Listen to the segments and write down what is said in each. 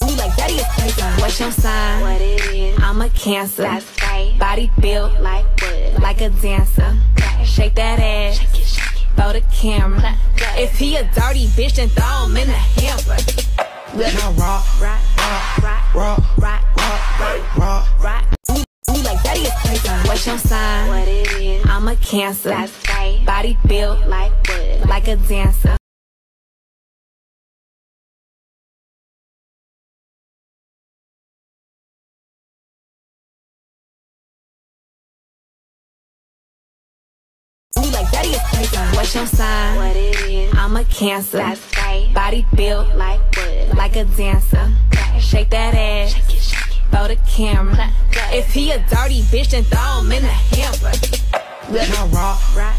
Like daddy is crazy. What's your sign? What it is, I'm a cancer. that's right. Body built Like wood, like a dancer. Shake that ass. shake it, shake it. Throw the camera. If he a dirty bitch, then throw him in the hamper. Now rock, Rock, rock, rock, rock, rock, rock, rock. rock. Ooh, like daddy is crazy. What's your sign? What it is, I'm a cancer. that's right. Body built Like wood, like a dancer. Ooh, is crazy. What's your sign? what it is, I'm a cancer. that's right. Body built Like wood, like a dancer. Shake that ass. shake it, shake it. Throw the camera. If he a dirty bitch, then throw him in the hamper. Now rock, Rock,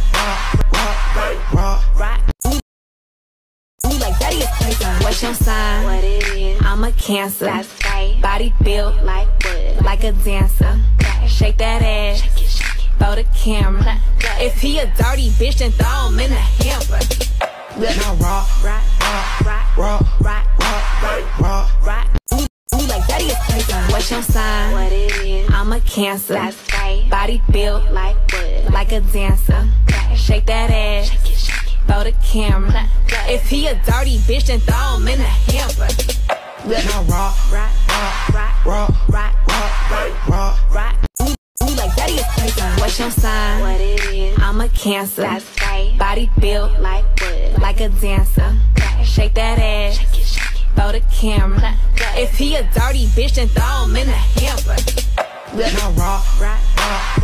rock, rock. rock. Ooh, like daddy is crazy. What's your sign? What it is, I'm a cancer. that's right. Body built Like wood, like a dancer. Shake that ass. shake it, shake it. Throw the camera. If he a dirty bitch, then throw him in the hamper. Now rock, Rock, rock, rock, rock, rock, rock. rock. Ooh, ooh, like daddy is crazy. What's your sign? What it is, I'm a cancer. that's right. Body built Like wood, like a dancer. Shake that ass. shake it, shake it. Throw the camera. If he a dirty bitch, then throw him in the hamper. Your sign? What it is, I'm a cancer. that's right. Body built Like wood, like a dancer. Shake that ass. shake it, shake it. Throw the camera. If he a dirty bitch, then throw him in the hamper. Now rock, rock. rock.